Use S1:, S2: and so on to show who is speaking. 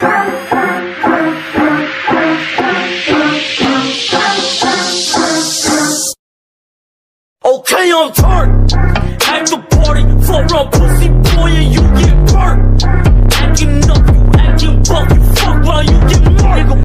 S1: Okay, I'm turned. At the party, floor. run